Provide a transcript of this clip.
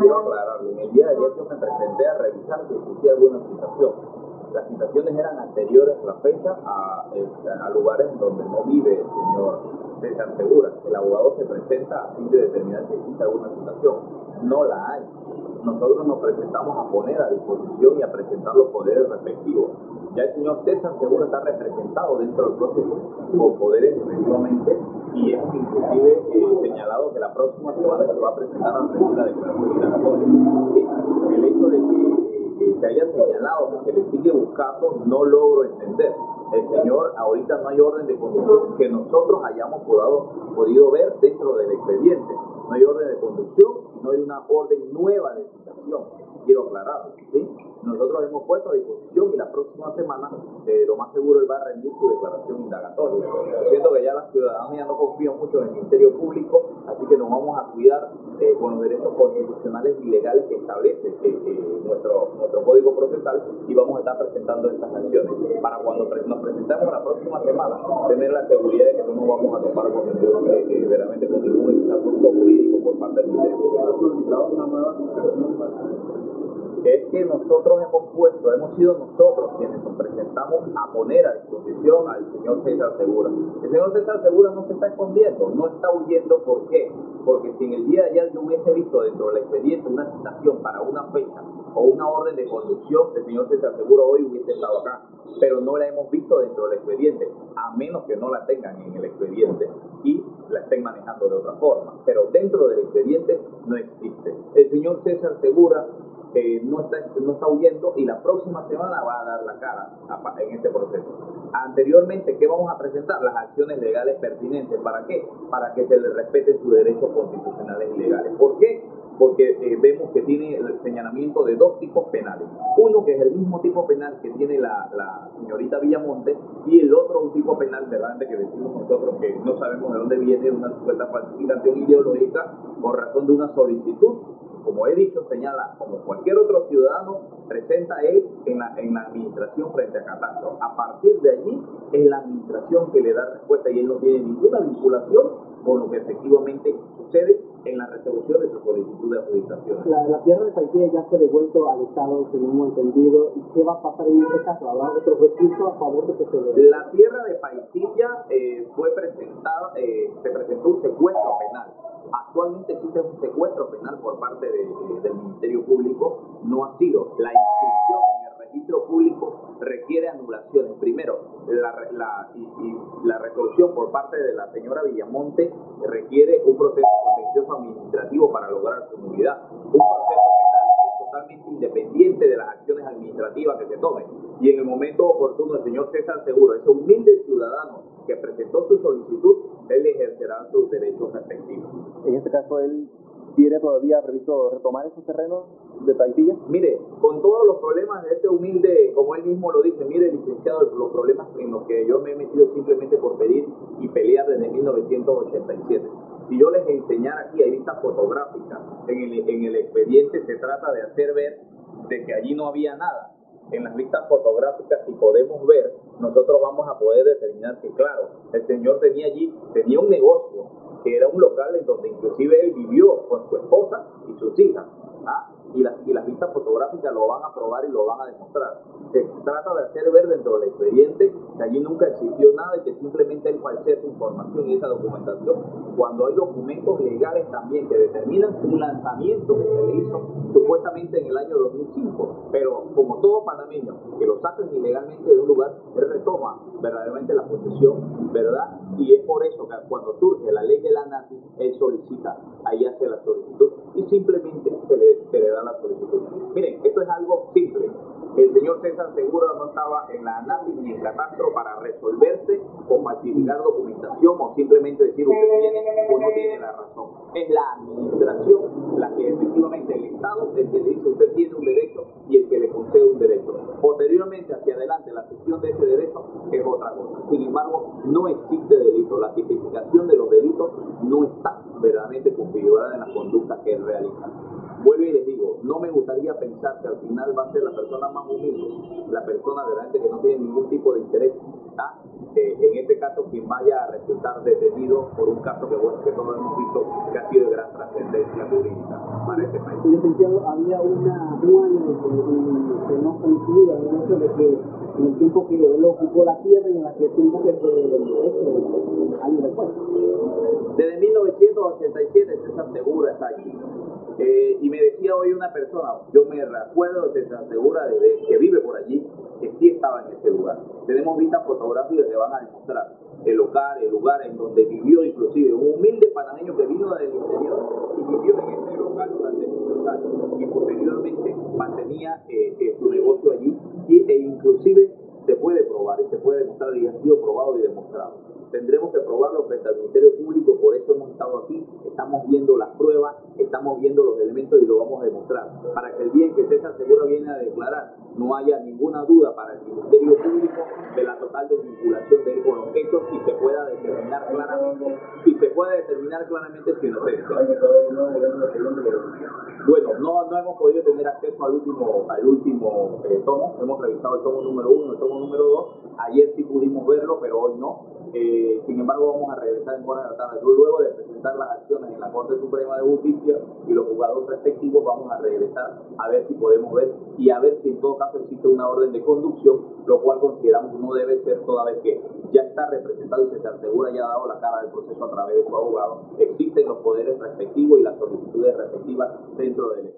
quiero aclararle, en el día de ayer yo me presenté a revisar si existía alguna citación. Las citaciones eran anteriores a la fecha a, eh, a lugares donde no vive el señor César Segura. El abogado se presenta a fin de determinar si existe alguna citación. No la hay. Nosotros nos presentamos a poner a disposición y a presentar los poderes respectivos. Ya el señor César Segura está representado dentro del proceso con poderes efectivamente y es inclusive eh, señalado que la próxima semana se va a presentar a la declaración indagatoria. El hecho de que eh, se haya señalado que se le sigue buscando no logro entender. El señor, ahorita no hay orden de conducción que nosotros hayamos podido ver dentro del expediente. No hay orden de conducción, no hay una orden nueva de citación. Quiero aclararlo, ¿sí? nosotros hemos puesto a disposición y la próxima semana eh, lo más seguro él va a rendir su declaración indagatoria. Siento que ya la ciudadanía no confía mucho en el Ministerio Público, así que nos vamos a cuidar eh, con los derechos constitucionales y legales que establece eh, nuestro, nuestro Código Procesal y vamos a estar presentando estas acciones para cuando nos presentemos la próxima semana tener la seguridad de que no nos vamos a topar con verdaderamente con ningún jurídico por parte del Ministerio es que nosotros hemos puesto, hemos sido nosotros quienes nos presentamos a poner a disposición al señor César Segura. El señor César Segura no se está escondiendo, no está huyendo, ¿por qué? Porque si en el día de ayer yo hubiese visto dentro del expediente una citación para una fecha o una orden de conducción, el señor César Segura hoy hubiese estado acá, pero no la hemos visto dentro del expediente, a menos que no la tengan en el expediente y la estén manejando de otra forma. Pero dentro del expediente no existe. El señor César Segura no, está, no está huyendo y la próxima semana va a dar la cara en este proceso. Anteriormente, ¿qué vamos a presentar? Las acciones legales pertinentes. ¿Para qué? Para que se le respeten sus derechos constitucionales y legales. ¿Por qué? Porque eh, vemos que tiene el señalamiento de dos tipos penales. Uno que es el mismo tipo penal que tiene la, señorita Villamonte y el otro un tipo penal, ¿verdad? Que decimos nosotros que no sabemos de dónde viene una supuesta falsificación ideológica por razón de una solicitud como he dicho, señala, como cualquier otro ciudadano, presenta él en la, en la administración frente a catastro. A partir de allí es la administración que le da respuesta y él no tiene ninguna vinculación con lo que efectivamente sucede en la resolución de su solicitud de adjudicación. La, tierra de Paitilla ya se ha devuelto al Estado, hemos entendido. ¿Y qué va a pasar en este caso? ¿Habrá otros recursos a favor de que se le... La tierra de Paitilla eh, fue presentada, eh, se presentó un secuestro penal Actualmente existe un secuestro penal por parte del Ministerio Público, no ha sido. La inscripción en el registro público requiere anulaciones. Primero, la, la, y, la resolución por parte de la señora Villamonte requiere un proceso contencioso administrativo para lograr su nulidad. Un proceso penal es totalmente independiente de las acciones administrativas que se tomen. Y en el momento oportuno, el señor César Seguro, ese humilde ciudadano que presentó su solicitud, él ejercerá sus derechos respectivos. En este caso, él tiene todavía previsto retomar esos terrenos de Taitilla? Mire, con todos los problemas de este humilde, como él mismo lo dice, mire, licenciado, los problemas en los que yo me he metido simplemente por pedir y pelear desde 1987. Si yo les enseñara aquí, hay vistas fotográficas, en el, en el expediente se trata de hacer ver de que allí no había nada en las vistas fotográficas, si podemos ver, nosotros vamos a poder determinar que, claro, el señor tenía allí, tenía un negocio, que era un local en donde inclusive él vivió con su esposa y sus hijas. ¿ah? Y, las, y las vistas fotográficas lo van a probar y lo van a demostrar. Se trata de hacer ver dentro del expediente que allí nunca existió nada y que simplemente él falsea información y esa documentación. Cuando hay documentos legales también que determinan un lanzamiento que se le hizo supuestamente en el año 2005, pero como todo panameño que lo sacan ilegalmente de un lugar, él retoma verdaderamente la posesión, ¿verdad? Y es por eso que cuando surge la ley de la NATI, él solicita, ahí hace la solicitud y simplemente se le, da la solicitud. Miren, esto es algo simple. El señor César Segura no estaba en la análisis ni en catastro para resolverse o falsificar documentación o simplemente decir usted tiene o no tiene la razón. Es la administración la que efectivamente el Estado el que le dice usted tiene un derecho y el que le concede un derecho. Posteriormente, hacia adelante, la gestión de ese derecho es otra cosa. Sin embargo, no existe delito. La tipificación de los delitos no está verdaderamente configurada en las conductas que él realiza. Vuelvo y les digo, no me gustaría pensar que al final va a ser la persona más humilde, la persona realmente que no tiene ningún tipo de interés, ¿ah? eh, en este caso quien vaya a resultar detenido por un caso que, bueno, que todos hemos visto que ha sido de gran trascendencia jurídica para este país. Había una, que, no coincide en el hecho de que en el tiempo que él ocupó la tierra y en el tiempo que fue años después. Desde 1987 César Segura está allí. Eh, y me decía hoy una persona, yo me recuerdo de César Segura desde que vive por allí, que sí estaba en ese lugar. Tenemos vistas fotográficas que van a demostrar el lugar, el lugar en donde vivió inclusive un humilde panameño que vino del interior y vivió en ese local durante muchos años y posteriormente mantenía eh, eh, su negocio allí y, e inclusive se puede probar y se puede demostrar y ha sido probado y demostrado tendremos que probarlo frente al Ministerio Público, por eso hemos estado aquí, estamos viendo las pruebas, estamos viendo los elementos y lo vamos a demostrar, para que el día en que César Segura viene a declarar no haya ninguna duda para el Ministerio Público de la total desvinculación de él con los hechos y se pueda determinar claramente, y se pueda determinar claramente su inocencia. Bueno, no, no hemos podido tener acceso al último, al último eh, tomo, hemos revisado el tomo número uno, el tomo número dos, ayer sí pudimos verlo, pero hoy no. Eh, sin embargo, vamos a regresar en horas de la tarde. Luego de presentar las acciones en la Corte Suprema de Justicia y los jugadores respectivos, vamos a regresar a ver si podemos ver y a ver si en todo caso existe una orden de conducción, lo cual consideramos no debe ser toda vez que ya está representado y se asegura y ha dado la cara del proceso a través de su abogado. Existen los poderes respectivos y las solicitudes respectivas dentro del